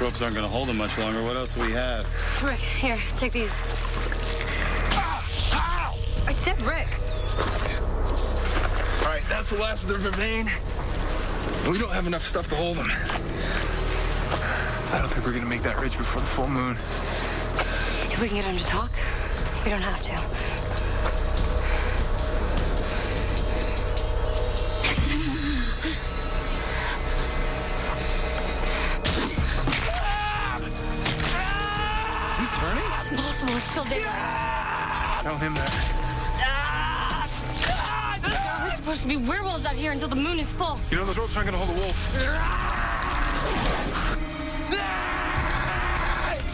ropes aren't gonna hold him much longer. What else do we have? Rick, here, take these. I said Rick. All right, that's the last of the vervain. We don't have enough stuff to hold them. I don't think we're gonna make that ridge before the full moon. If we can get him to talk, we don't have to. Is? It's impossible. It's still daylight. Tell him that. We're supposed to be werewolves out here until the moon is full. You know those ropes aren't gonna hold a wolf.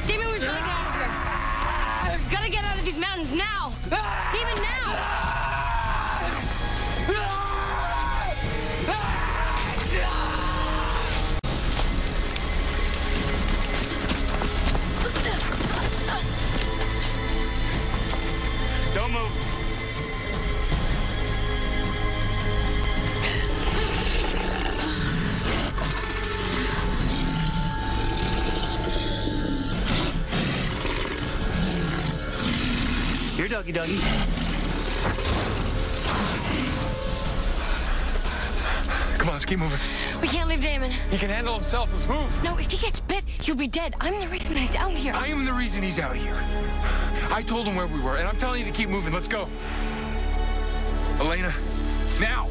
Damon, we've got to get out of here. We've got to get out of these mountains now. Damon, now. Don't move. Here, doggy doggy. Come on, let's keep moving. We can't leave Damon. He can handle himself. Let's move. No, if he gets bit, he'll be dead. I'm the reason that he's out here. I am the reason he's out here. I told him where we were, and I'm telling you to keep moving. Let's go. Elena, now.